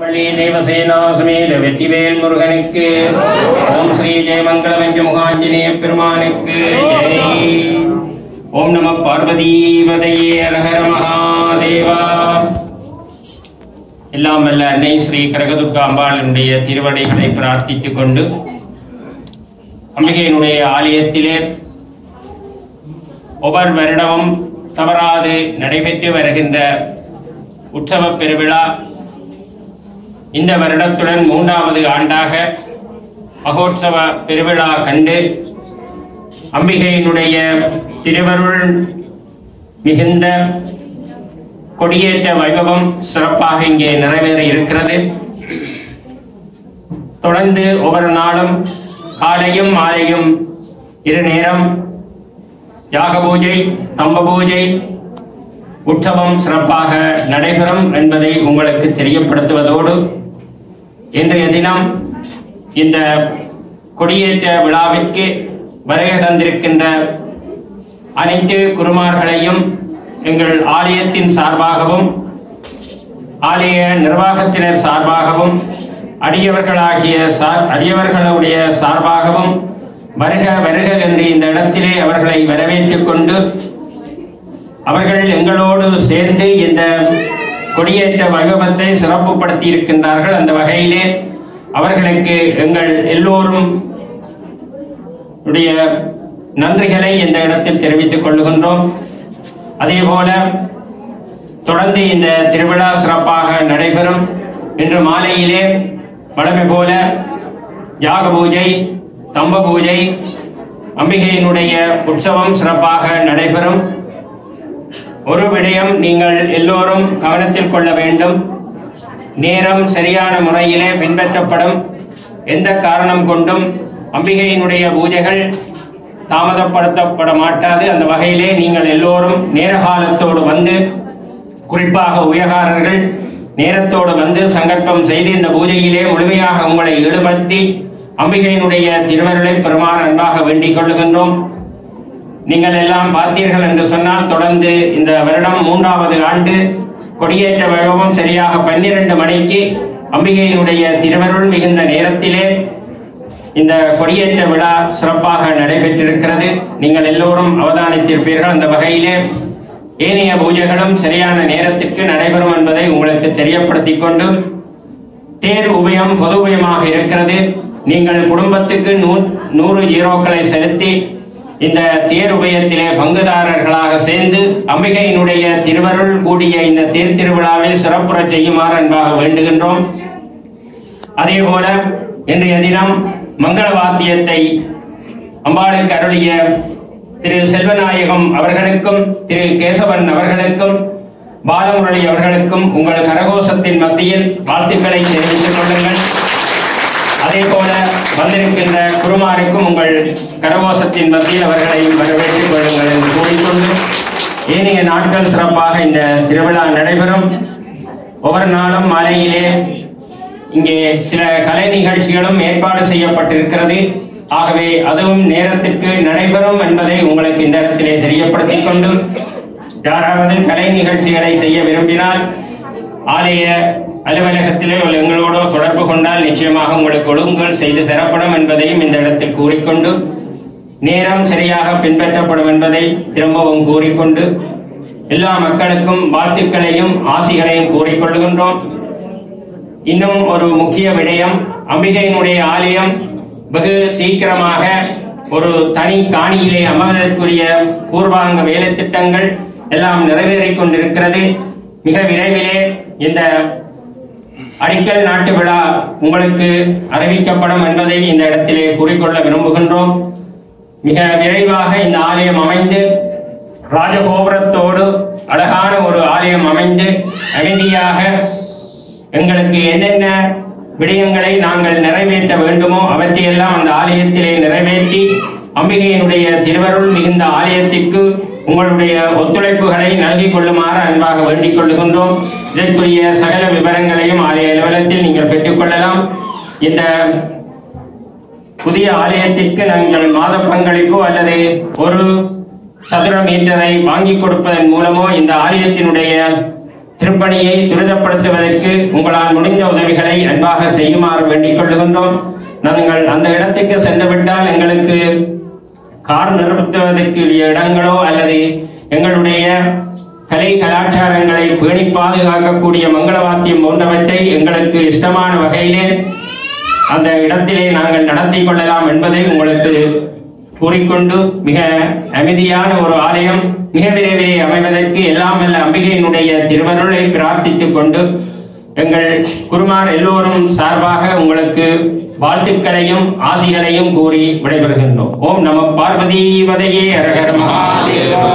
வள்ளி தேவசேனா சமேத வெற்றிவேல் முருகனுக்கு. ஓம் ஸ்ரீ ஜெயமங்கலமஞ்ச முகாஞ்சனேய பெருமானுக்கு. ஓம் நம பார்வதீபதையே அரஹர மகாதேவா. எல்லாம் வல்ல அன்னை ஸ்ரீ கரகதுர்கா அம்பாளினுடைய திருவடைகளை பிரார்த்தித்துக் கொண்டு அம்பிகையினுடைய ஆலயத்திலே ஒவ்வொரு வருடமும் தவறாது நடைபெற்று வருகின்ற உற்சவ பெருவிழா இந்த வருடத்துடன் மூன்றாவது ஆண்டாக மகோத்சவ பெருவிழா கண்டு அம்பிகையினுடைய திருவருள் மிகுந்த கொடியேற்ற வைபவம் சிறப்பாக இங்கே நிறைவேற இருக்கிறது தொடர்ந்து ஒவ்வொரு நாளும் காலையும் மாலையும் இரு நேரம் யாக பூஜை தம்ப பூஜை உற்சவம் சிறப்பாக நடைபெறும் என்பதை உங்களுக்கு தெரியப்படுத்துவதோடு இன்றைய தினம் இந்த கொடியேற்ற விழாவிற்கு வருகை தந்திருக்கின்ற அனைத்து குருமார்களையும் எங்கள் ஆலயத்தின் சார்பாகவும் ஆலய நிர்வாகத்தினர் சார்பாகவும் அடியவர்களாகிய சார் அடியவர்களுடைய சார்பாகவும் வருக வருக என்று இந்த இடத்திலே அவர்களை வரவேற்றுக் கொண்டு அவர்கள் எங்களோடு சேர்ந்து இந்த கொடியேற்ற வைபவத்தை சிறப்புப்படுத்தி இருக்கின்றார்கள் அந்த வகையிலே அவர்களுக்கு எங்கள் எல்லோரும் உடைய நன்றிகளை இந்த இடத்தில் தெரிவித்துக் கொள்ளுகின்றோம் அதே போல தொடர்ந்து இந்த திருவிழா சிறப்பாக நடைபெறும். இன்று மாலையிலே வழமை போல யாக பூஜை தம்ப பூஜை அம்பிகையினுடைய உற்சவம் சிறப்பாக நடைபெறும். ஒரு விடயம் நீங்கள் எல்லோரும் கவனத்தில் கொள்ள வேண்டும். நேரம் சரியான முறையிலே பின்பற்றப்படும். எந்த காரணம் கொண்டும் அம்பிகையினுடைய பூஜைகள் தாமதப்படுத்தப்பட மாட்டாது அந்த வகையிலே நீங்கள் எல்லோரும் நேர காலத்தோடு வந்து குறிப்பாக உயகாரர்கள் நேரத்தோடு வந்து சங்கல்பம் செய்து இந்த பூஜையிலே முழுமையாக உங்களை ஈடுபடுத்தி அம்பிகையினுடைய திருவருளை பெருமாறு அன்பாக வேண்டிக் கொள்ளுகின்றோம். நீங்கள் எல்லாம் பார்த்தீர்கள் என்று சொன்னால் தொடர்ந்து இந்த வருடம் மூன்றாவது ஆண்டு கொடியேற்ற வைபவம் சரியாக பன்னிரண்டு மணிக்கு அம்பிகையினுடைய திருவருள் மிகுந்த நேரத்திலே இந்த கொடியேற்ற விழா சிறப்பாக நடைபெற்றிருக்கிறது. நீங்கள் எல்லோரும் அவதானித்திருப்பீர்கள். அந்த வகையிலே ஏனைய பூஜைகளும் சரியான நேரத்திற்கு நடைபெறும் என்பதை உங்களுக்கு தெரியப்படுத்திக் கொண்டு தேர் உபயம் பொது உபயமாக இருக்கிறது. நீங்கள் குடும்பத்துக்கு நூ நூறு ஜீரோக்களை செலுத்தி இந்த தேர் உபயத்திலே பங்குதாரர்களாக சேர்ந்து அம்பிகையினுடைய திருவருள் கூடிய இந்த தேர் திருவிழாவை சிறப்புற செய்யுமாறு அன்பாக வேண்டுகின்றோம். அதே போல இன்றைய தினம் மங்கள வாத்தியத்தை அம்பாளுக்கு அருளிய திரு செல்வநாயகம் அவர்களுக்கும் திரு கேசவன் அவர்களுக்கும் பாலமுரளி அவர்களுக்கும் உங்கள் கரகோஷத்தின் மத்தியில் வாழ்த்துக்களை தெரிவித்துக் கொள்ளுங்கள். அதே போல வந்திருக்கின்ற குருமாருக்கும் உங்கள் கரகோசத்தின் மத்தியில் அவர்களை வரவேற்றுக் கொள்ளுங்கள் என்று கூறிக்கொண்டு ஏனைய நாட்கள் சிறப்பாக இந்த திருவிழா நடைபெறும். ஒவ்வொரு நாளும் மாலையிலே இங்கே சில கலை நிகழ்ச்சிகளும் ஏற்பாடு செய்யப்பட்டிருக்கிறது. ஆகவே அதுவும் நேரத்திற்கு நடைபெறும் என்பதை உங்களுக்கு இந்த இடத்திலே தெரியப்படுத்திக் கொண்டு யாராவது கலை நிகழ்ச்சிகளை செய்ய விரும்பினால் ஆலய அலுவலகத்திலே உள்ள எங்களோடு தொடர்பு கொண்டால் நிச்சயமாக உங்களுக்கு ஒழுங்குகள் செய்து தரப்படும் என்பதையும் இந்த இடத்தில் கூறிக்கொண்டு நேரம் சரியாக பின்பற்றப்படும் என்பதை திரும்பவும் கூறிக்கொண்டு எல்லா மக்களுக்கும் வாழ்த்துக்களையும் ஆசிகளையும் கூறிக்கொள்கின்றோம். இன்னும் ஒரு முக்கிய விடயம் அம்பிகையினுடைய ஆலயம் வெகு சீக்கிரமாக ஒரு தனி காணியிலே அமர்வதற்குரிய பூர்வாங்க வேலை திட்டங்கள் எல்லாம் நிறைவேறிக் கொண்டிருக்கிறது. மிக விரைவிலே இந்த அடிக்கல் நாட்டு விழா உங்களுக்கு அறிவிக்கப்படும் என்பதை இந்த இடத்திலே கூறிக்கொள்ள விரும்புகின்றோம். மிக விரைவாக இந்த ஆலயம் அமைந்து ராஜகோபுரத்தோடு அழகான ஒரு ஆலயம் அமைந்து அமைதியாக எங்களுக்கு என்னென்ன விடயங்களை நாங்கள் நிறைவேற்ற வேண்டுமோ அவற்றையெல்லாம் அந்த ஆலயத்திலே நிறைவேற்றி அம்பிகையினுடைய திருவருள் மிகுந்த ஆலயத்திற்கு உங்களுடைய ஒத்துழைப்புகளை நல்கிக் கொள்ளுமாறு அன்பாக வேண்டிக் கொள்ளுகின்றோம். இதற்குரிய சகல விவரங்களையும் ஆலய அலுவலகத்தில் நீங்கள் பெற்றுக்கொள்ளலாம் இந்த புதிய ஆலயத்திற்கு நாங்கள் மாத பங்களிப்போ அல்லது ஒரு சதுர மீட்டரை வாங்கி கொடுப்பதன் மூலமோ இந்த ஆலயத்தினுடைய திருப்பணியை துரிதப்படுத்துவதற்கு உங்களால் முடிந்த உதவிகளை அன்பாக செய்யுமாறு வேண்டிக் கொள்ளுகின்றோம். நாங்கள் அந்த இடத்துக்கு சென்றுவிட்டால் எங்களுக்கு கார் நிறுத்துவதற்கு இடங்களோ அல்லது எங்களுடைய கலை கலாச்சாரங்களை பேணி பாதுகாக்கக்கூடிய மங்களவாத்தியம் போன்றவற்றை எங்களுக்கு இஷ்டமான வகையிலே அந்த இடத்திலே நாங்கள் நடத்தி கொள்ளலாம் என்பதை உங்களுக்கு கூறிக்கொண்டு மிக அமைதியான ஒரு ஆலயம் மிக விரைவிலே அமைவதற்கு எல்லாம் அல்ல அம்பிகையினுடைய திருவருளை பிரார்த்தித்துக் கொண்டு எங்கள் குருமார் எல்லோரும் சார்பாக உங்களுக்கு வாழ்த்துக்களையும் ஆசிகளையும் கூறி விடைபெறுகின்றோம். ஓம் நம பார்வதி வதையே அரகர மகாதேவா.